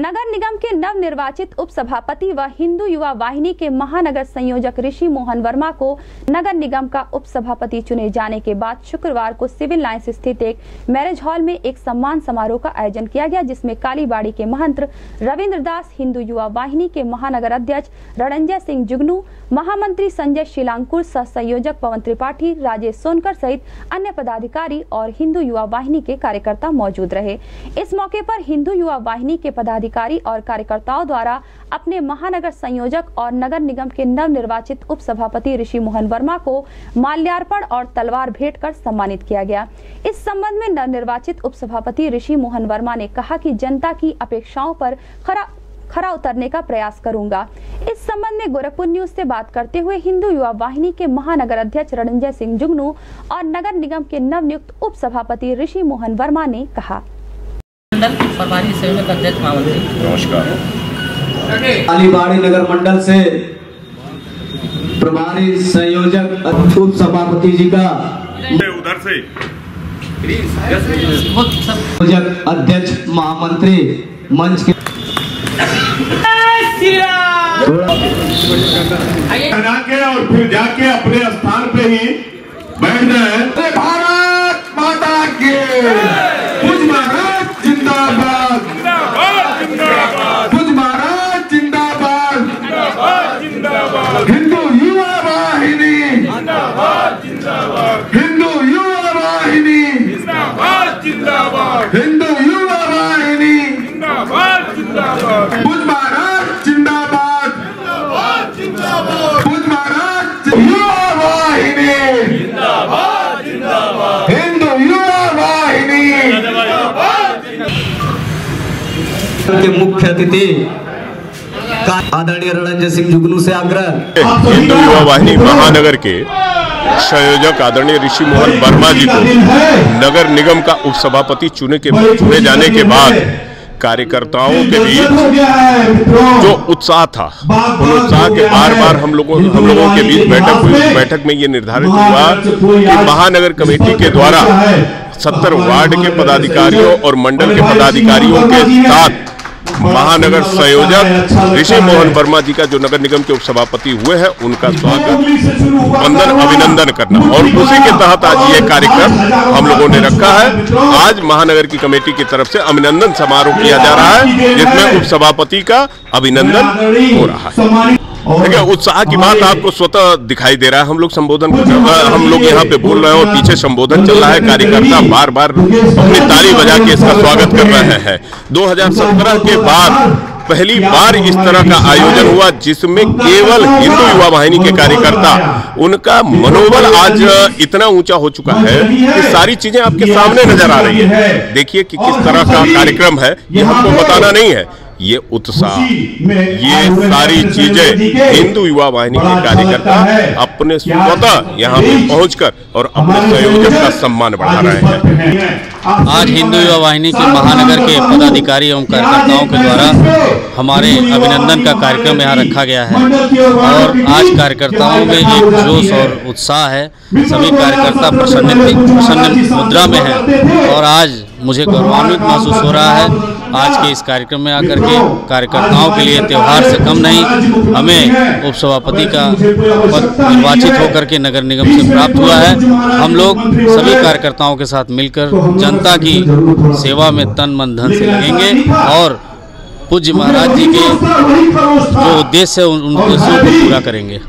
नगर निगम के नव निर्वाचित उप सभापति व हिंदू युवा वाहिनी के महानगर संयोजक ऋषि मोहन वर्मा को नगर निगम का उप सभापति चुने जाने के बाद शुक्रवार को सिविल लाइन्स स्थित एक मैरिज हॉल में एक सम्मान समारोह का आयोजन किया गया, जिसमें कालीबाड़ी के महंत रविन्द्र दास हिंदू युवा वाहिनी के महानगर अध्यक्ष रणंजय सिंह जुगनू, महामंत्री संजय शिलांकुर सह संयोजक पवन त्रिपाठी, राजेश सोनकर सहित अन्य पदाधिकारी और हिंदू युवा वाहिनी के कार्यकर्ता मौजूद रहे। इस मौके पर हिंदू युवा वाहिनी के पदाधिकारी और कार्यकर्ताओं द्वारा अपने महानगर संयोजक और नगर निगम के नव निर्वाचित उप सभापति ऋषि मोहन वर्मा को माल्यार्पण और तलवार भेंट कर सम्मानित किया गया। इस संबंध में नव निर्वाचित उप सभापति ऋषि मोहन वर्मा ने कहा कि जनता की अपेक्षाओं पर खरा खरा उतरने का प्रयास करूँगा। इस संबंध में गोरखपुर न्यूज़ से बात करते हुए हिंदू युवा वाहिनी के महानगर अध्यक्ष रणंजय सिंह जुगनू और नगर निगम के नवनियुक्त उप सभापति ऋषि मोहन वर्मा ने कहा। मंडल प्रभारी संयोजक अध्यक्ष महामंत्री। नमस्कार। कालीबाड़ी नगर मंडल से प्रभारी संयोजक उप सभापति जी का उधर से। संयोजक अध्यक्ष महामंत्री मंच के के और फिर जाके अपने स्थान पे ही बैठ जाए। कुछ महाराज जिंदाबाद। कुछ महाराज युवा वाहिनी हिंदू युवा वाहिनी। के मुख्य अतिथि का- आदरणीय रणंजय सिंह जुगनू से आग्रह। हिंदू युवा वाहिनी महानगर के संयोजक आदरणीय ऋषि मोहन वर्मा जी को नगर निगम का उपसभापति चुने के चुने जाने के बाद कार्यकर्ताओं के बीच जो उत्साह था उन उत्साह के बार बार हम लोगों हम लोगों के बीच बैठक हुई उस बैठक में ये निर्धारित हुआ कि महानगर कमेटी के द्वारा सत्तर वार्ड के पदाधिकारियों और मंडल के पदाधिकारियों के साथ महानगर संयोजक ऋषि मोहन वर्मा जी का जो नगर निगम के उपसभापति हुए हैं उनका स्वागत वंदन अभिनंदन करना। और उसी के तहत आज ये कार्यक्रम हम लोगों ने रखा है। आज महानगर की कमेटी की तरफ़ से अभिनंदन समारोह किया जा रहा है जिसमें उपसभापति का अभिनंदन हो रहा है। देखिए उत्साह की बात आपको स्वतः दिखाई दे रहा है। हम लोग संबोधन कर- हम लोग यहाँ पे बोल रहे हैं और पीछे संबोधन चल रहा है। कार्यकर्ता बार बार अपनी ताली बजा के इसका स्वागत कर रहे हैं। 2017 के बाद पहली बार इस तरह का आयोजन हुआ जिसमें केवल हिंदू युवा वाहिनी के कार्यकर्ता उनका मनोबल आज इतना ऊँचा हो चुका है कि सारी चीज़ें आपके सामने नज़र आ रही है। देखिए कि किस तरह का कार्यक्रम है ये हमको बताना नहीं है। ये उत्साह ये सारी चीज़ें हिंदू युवा वाहिनी के कार्यकर्ता अपने स्वतः यहाँ पे पहुंचकर और अपने संयोजक का सम्मान बढ़ा रहे हैं। आज हिंदू युवा वाहिनी के महानगर के पदाधिकारी एवं कार्यकर्ताओं के द्वारा हमारे अभिनंदन का कार्यक्रम यहाँ रखा गया है। और आज कार्यकर्ताओं में एक जोश और उत्साह है। सभी कार्यकर्ता प्रसन्न प्रसन्न मुद्रा में हैं। और आज मुझे गौरवान्वित महसूस हो रहा है आज के इस कार्यक्रम में आकर के कार्यकर्ताओं के लिए त्यौहार से कम नहीं, हमें उपसभापति का पद निर्वाचित होकर के नगर निगम से प्राप्त हुआ है। हम लोग सभी कार्यकर्ताओं के साथ मिलकर जनता की सेवा में तन, मन, धन से लगेंगे और पूज्य महाराज जी के जो उद्देश्य है, उन उद्देश्यों को पूरा करेंगे।